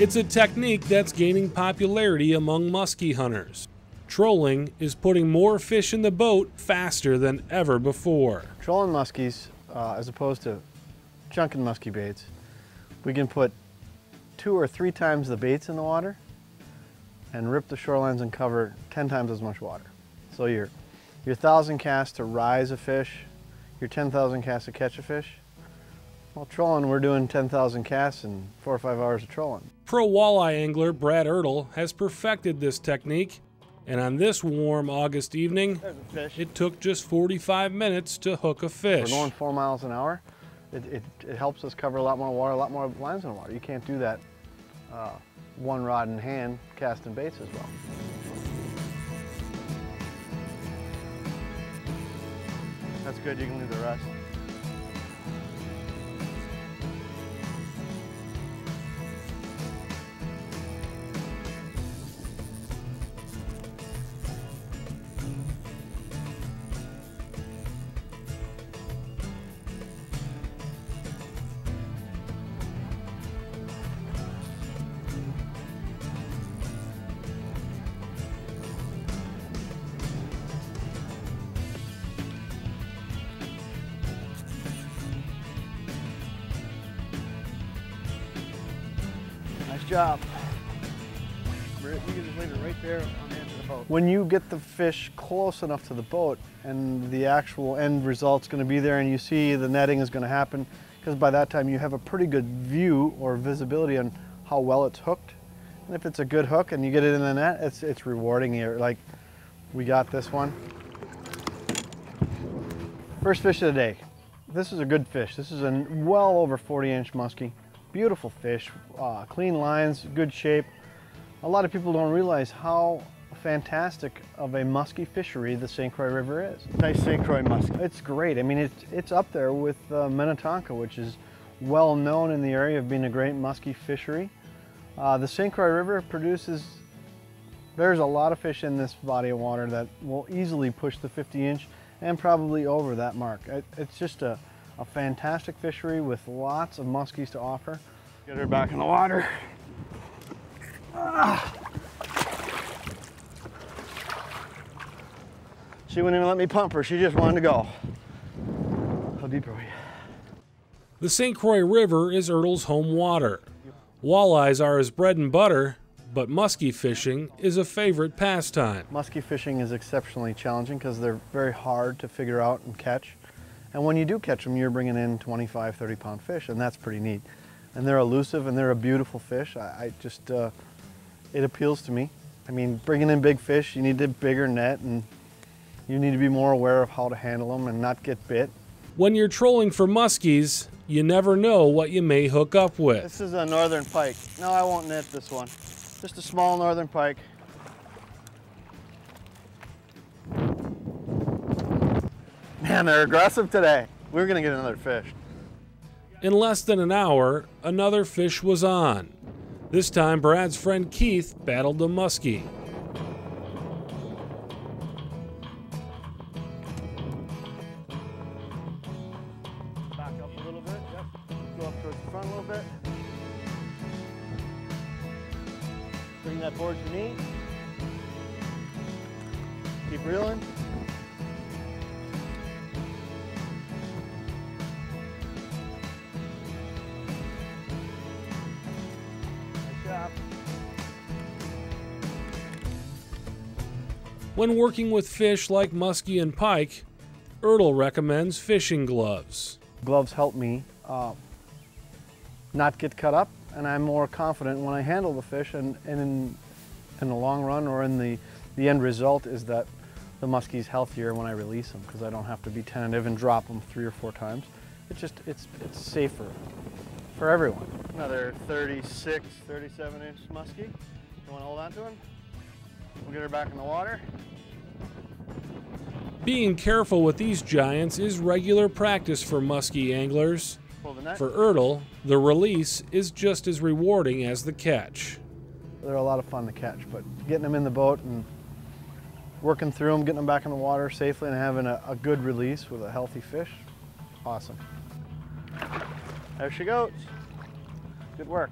It's a technique that's gaining popularity among muskie hunters. Trolling is putting more fish in the boat faster than ever before. Trolling muskies, uh, as opposed to chunking muskie baits, we can put two or three times the baits in the water and rip the shorelines and cover 10 times as much water. So your, your 1,000 casts to rise a fish, your 10,000 casts to catch a fish. Well, trolling, we're doing 10,000 casts in four or five hours of trolling. Pro walleye angler Brad Ertel has perfected this technique, and on this warm August evening, it took just 45 minutes to hook a fish. We're going four miles an hour. It, it, it helps us cover a lot more water, a lot more lines in the water. You can't do that uh, one rod in hand casting baits as well. That's good, you can leave the rest. Job. You can just leave it right there on the edge of the boat. When you get the fish close enough to the boat and the actual end result's going to be there and you see the netting is going to happen, because by that time you have a pretty good view or visibility on how well it's hooked. And if it's a good hook and you get it in the net, it's, it's rewarding. you like, we got this one. First fish of the day. This is a good fish. This is a well over 40 inch muskie. Beautiful fish, uh, clean lines, good shape. A lot of people don't realize how fantastic of a muskie fishery the St. Croix River is. Nice St. Croix muskie. It's great. I mean, it's, it's up there with uh, Minnetonka, which is well known in the area of being a great muskie fishery. Uh, the St. Croix River produces, there's a lot of fish in this body of water that will easily push the 50 inch and probably over that mark. It, it's just a, a fantastic fishery with lots of muskies to offer. Get her back in the water. Ah. She wouldn't even let me pump her. She just wanted to go. How deep are we? The St. Croix River is Ertel's home water. Walleyes are his bread and butter, but muskie fishing is a favorite pastime. Muskie fishing is exceptionally challenging because they're very hard to figure out and catch. And when you do catch them, you're bringing in 25, 30 pound fish, and that's pretty neat. And they're elusive and they're a beautiful fish. I, I just, uh, it appeals to me. I mean, bringing in big fish, you need a bigger net and you need to be more aware of how to handle them and not get bit. When you're trolling for muskies, you never know what you may hook up with. This is a northern pike. No, I won't net this one. Just a small northern pike. Man, they're aggressive today. We're gonna get another fish. In less than an hour, another fish was on. This time, Brad's friend Keith battled the muskie. Back up a little bit, yep. Go up towards the front a little bit. Bring that board to knee. Keep reeling. When working with fish like muskie and pike, Ertel recommends fishing gloves. Gloves help me uh, not get cut up, and I'm more confident when I handle the fish. And, and in, in the long run, or in the, the end result, is that the muskie's healthier when I release them because I don't have to be tentative and drop them three or four times. It's just it's it's safer for everyone. Another 36, 37 inch muskie. You want to hold on to him? We'll get her back in the water. Being careful with these giants is regular practice for muskie anglers. Pull the net. For Ertel, the release is just as rewarding as the catch. They're a lot of fun to catch, but getting them in the boat and working through them, getting them back in the water safely and having a, a good release with a healthy fish, awesome. There she goes. Good work.